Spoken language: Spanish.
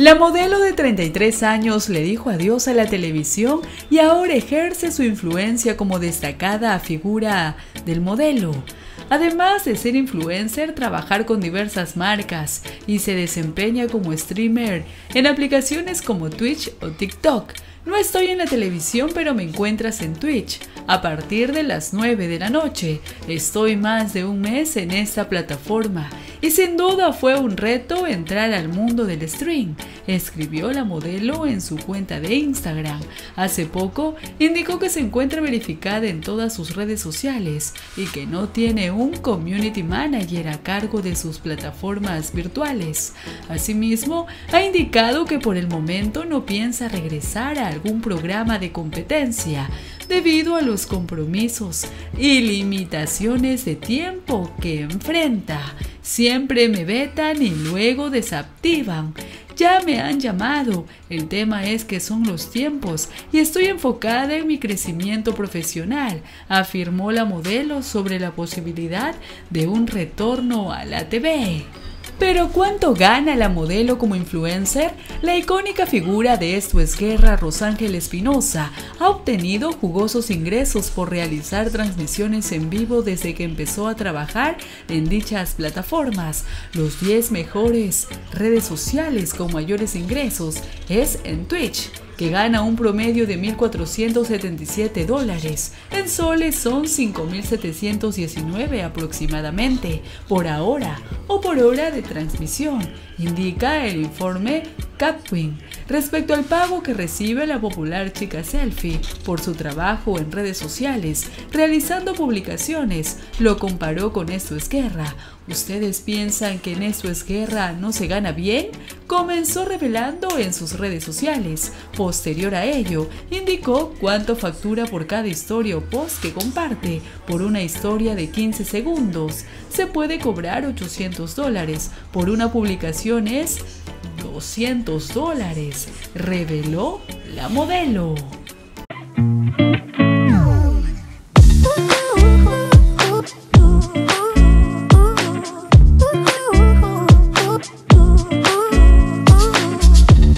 La modelo de 33 años le dijo adiós a la televisión y ahora ejerce su influencia como destacada figura del modelo. Además de ser influencer, trabajar con diversas marcas y se desempeña como streamer en aplicaciones como Twitch o TikTok. No estoy en la televisión, pero me encuentras en Twitch a partir de las 9 de la noche. Estoy más de un mes en esta plataforma y sin duda fue un reto entrar al mundo del stream, escribió la modelo en su cuenta de Instagram. Hace poco indicó que se encuentra verificada en todas sus redes sociales y que no tiene un community manager a cargo de sus plataformas virtuales. Asimismo, ha indicado que por el momento no piensa regresar a algún programa de competencia, debido a los compromisos y limitaciones de tiempo que enfrenta. Siempre me vetan y luego desactivan. Ya me han llamado. El tema es que son los tiempos y estoy enfocada en mi crecimiento profesional, afirmó la modelo sobre la posibilidad de un retorno a la TV. Pero ¿cuánto gana la modelo como influencer? La icónica figura de Esto es Guerra, Rosángel Espinosa, ha obtenido jugosos ingresos por realizar transmisiones en vivo desde que empezó a trabajar en dichas plataformas. Los 10 mejores redes sociales con mayores ingresos es en Twitch que gana un promedio de 1.477 dólares. En soles son 5.719 aproximadamente por ahora o por hora de transmisión, indica el informe Capwing. Respecto al pago que recibe la popular chica selfie por su trabajo en redes sociales, realizando publicaciones, lo comparó con Esto es Guerra. ¿Ustedes piensan que en Esto es Guerra no se gana bien? Comenzó revelando en sus redes sociales. Posterior a ello, indicó cuánto factura por cada historia o post que comparte. Por una historia de 15 segundos, se puede cobrar 800 dólares. Por una publicación es 200 dólares, reveló la modelo.